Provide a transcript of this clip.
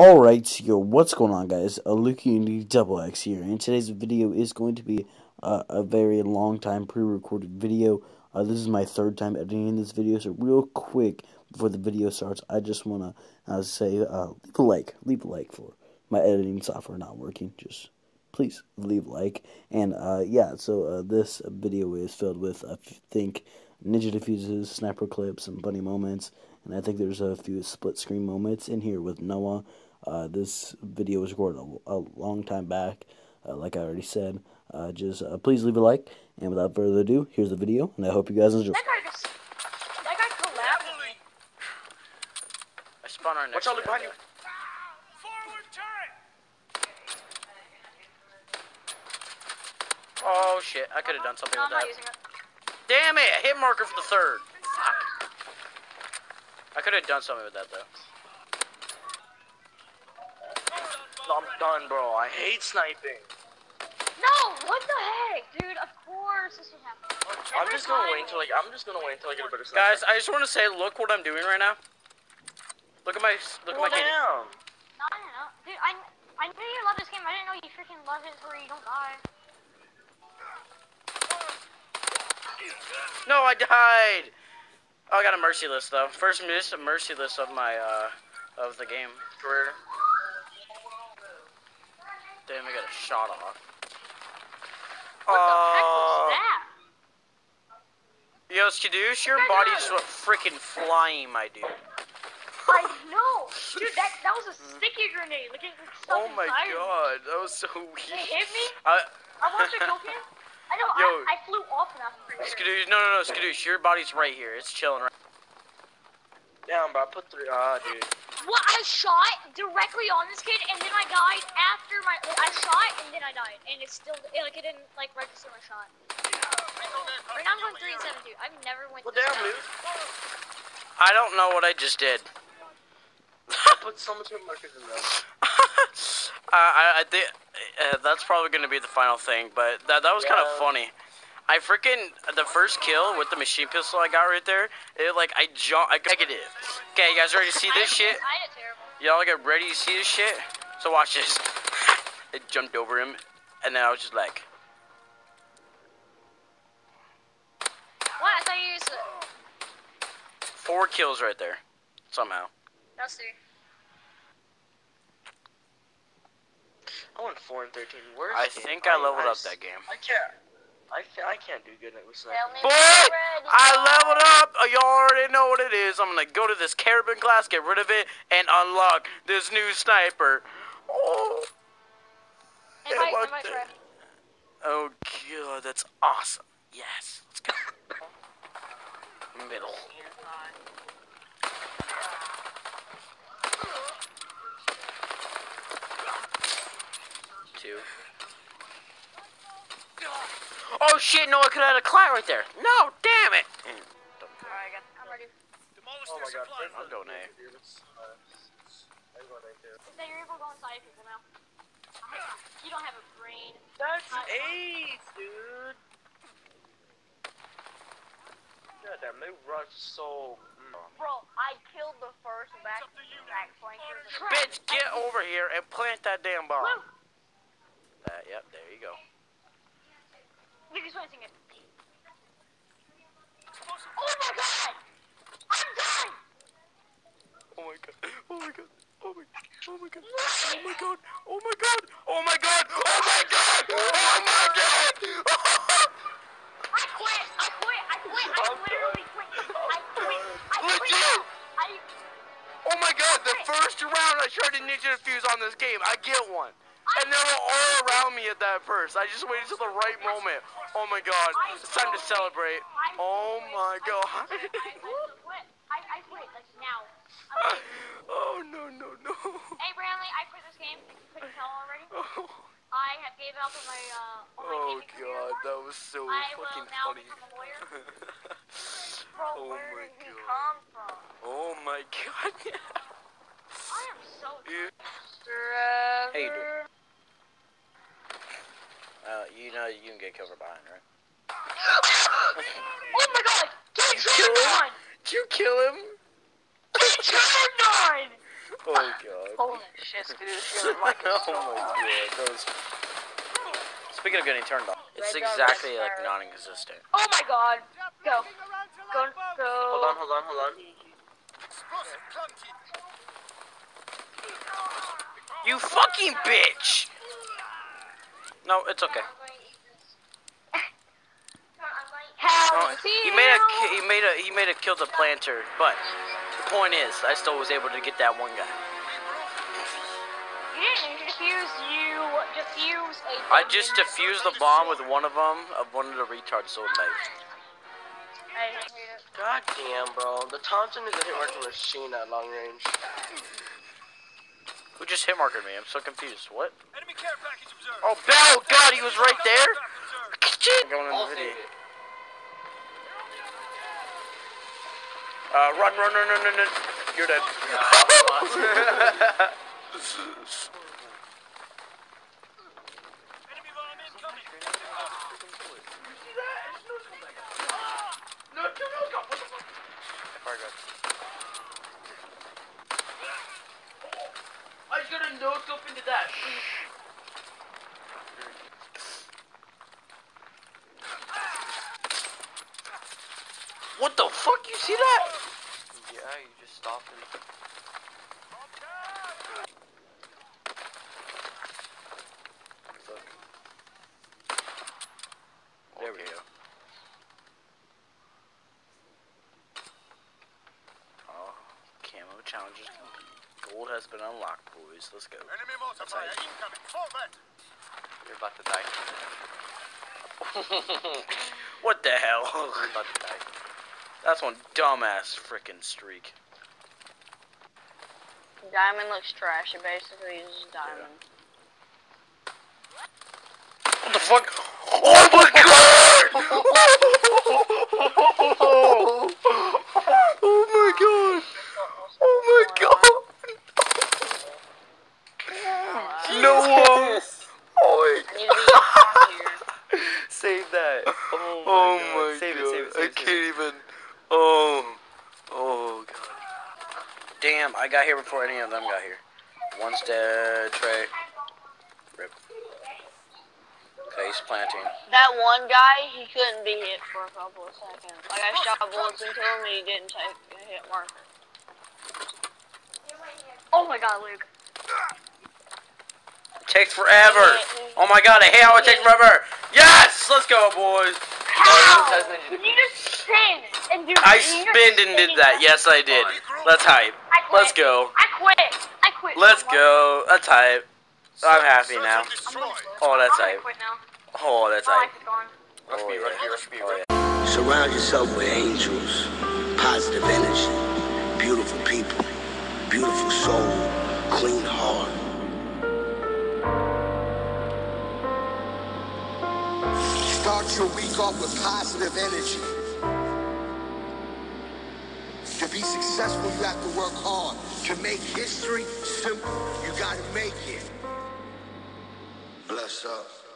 Alright, yo, what's going on guys? Luke Unity Double X here, and today's video is going to be uh, a very long time pre-recorded video. Uh, this is my third time editing this video, so real quick before the video starts, I just want to uh, say, uh, leave a like, leave a like for my editing software not working, just please leave a like, and uh, yeah, so uh, this video is filled with, I think, ninja defuses, sniper clips, and funny moments, and I think there's a few split screen moments in here with Noah, uh, this video was recorded a, a long time back, uh, like I already said. Uh, just uh, please leave a like, and without further ado, here's the video, and I hope you guys enjoy. That guy just. That guy collapsed. I spawn our next Watch out, look behind you. Forward turret! Oh shit, I could have done something No, with I'm that. using it. Damn it, hit marker for the third. Fuck. I could have done something with that though. I'm done, bro. I hate sniping. No, what the heck, dude? Of course this would happen. I'm Every just gonna wait until like I'm just gonna wait until I get a better sniper. Guys, I just want to say, look what I'm doing right now. Look at my, look at my. kitty. damn. No, I don't know. Dude, I, I knew you love this game. I didn't know you freaking love it where you don't die. No, I died. Oh, I got a merciless though. First miss, a merciless of my, uh, of the game. Career. Damn, I got a shot off. What the heck Oh. was that? Yo, Skadoosh, your Okay, body no. just went freaking flying, my dude. I know. Dude, that that was a sticky grenade. Look at it stuck Oh my inside me. god, that was so It weird. hit me. I, I watched it kill him. I know. Yo. I, I flew off and I'm pretty sure. Skadoosh, no, no, no, Skadoosh, your body's right here. It's chilling right. Damn, bro. I put three. Ah, dude. What? I shot directly on this kid, and then I died after my. I shot, and then I died, and it's still it, like it didn't like register my shot. Right now I'm going three and seven two. I've never went. Well, this damn, dude. I don't know what I just did. I put so much markers in them. uh, I, I think uh, that's probably gonna be the final thing, but that that was kind of funny. I freaking the first kill with the machine pistol I got right there. It like I jump. I negative. Okay, you guys ready to see this shit? I did. Y'all get ready to see this shit? So watch this. it jumped over him, and then I was just like, What? I thought you used it. four kills right there, somehow. Let's see. I went four and thirteen. Where's I think? I leveled up that game. I can't. I can't. I can't do good with Tell sniping. Boy, when you're ready. I leveled up. Uh, Y'all already know what it is. I'm gonna go to this carabin class, get rid of it, and unlock this new sniper. Oh, Invite, I invite like oh god, that's awesome. Yes, let's go. Middle. Oh shit! No, I could have had a clat right there. No, damn it. Alright, I got. I'm ready. Demolish Oh their my god. I'll go not nay. good, dude. It's, uh, I go nay too. So you're able to go inside people now. You don't have a brain. That's eight, dude. God damn, they rush so. Mm. Bro, I killed the first back back flanker. Bitch, get over here and plant that damn bomb. Woo! That, yep, there you go. Look, he's planting it. Oh my god! I'm dying! Oh my god. Oh my god. Oh my Oh my god. Oh my god. Oh my god. Oh my god. Oh my god. Oh my god. I quit! I quit! I quit! I literally quit! I quit! I quit! I Oh my god. The first round I tried to ninja defuse on this game, I get one. And they were all around me at that first. I just waited till the right moment. Oh my god. It's time to celebrate. Oh my god. I, I quit. I, I quit. Like now. I'm Oh no no no. hey Bradley, I quit this game. Couldn't tell already. Oh, I have gave up on my uh on my oh gaming god, that was so I will fucking now funny. become a lawyer. Bro, Oh where my did he God. come from? oh my god. I am so You- Trevor. How you doing? Uh, you know you can get covered behind, right? oh my god! Get You kill him? Did you kill him? Get turned on! Oh god. Holy shit, Skadoosh, you're like oh my god, that was. Speaking of getting turned off, it's exactly like non-existent. Oh my god. Go. Go. Go. Hold on, hold on, hold on. You fucking bitch! No, it's okay. Hell, he made a ki- he made a he made a kill the planter, but the point is, I still was able to get that one guy. You didn't defuse. You defuse a. I just defused the bomb with one of them of one of the retards so knife. God damn, bro. The Thompson is a hit marker machine at long range. Who just hit marked me? I'm so confused. What? Enemy care package observed. Oh, Bell! God, he was right there. Observed. Going in the take video. Uh, run, run, run, run, run, run. You're dead. Enemy bomb I just got a no scope into that. What the fuck? You see that? Yeah, you just stopped him. There we go. Oh, camo challenges complete. Gold has been unlocked, boys. Let's go. Enemy mortar fire incoming. Fall back. You're about to die. what the hell? You're about to die. That's one dumbass freaking streak. Diamond looks trashy, basically, it's just diamond. What the fuck? Oh my god! oh my god! Oh my god! No one! Oh I need to be on here. Save that. Oh my, Oh god. my save god! It, save it, save I it, save can't even. Oh. Oh god. Damn! I got here before any of them got here. One's dead. Trey. Rip. Okay, he's planting. That one guy, he couldn't be hit for a couple of seconds. Like, I shot bullets into him and he didn't take a hit marker. Oh my god, Luke. Takes forever. Oh my god! I hate how it takes forever. Yes! Let's go, boys. How? You just spin and do. I you spinned and did that. Yes, I did. Let's hype. Let's go. I quit. I quit. Let's someone. go. That's hype. I'm happy now. Oh, that's I'm hype. quit now. Oh, that's My hype. life is gone. Rush Oh, B, rush yeah. B, rush B, rush. Surround yourself with angels, positive energy, beautiful people, beautiful soul, Start your week off with positive energy. To be successful, you have to work hard. To make history simple, you gotta make it. Bless up.